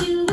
You.